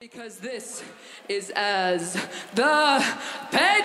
Because this is as the pay.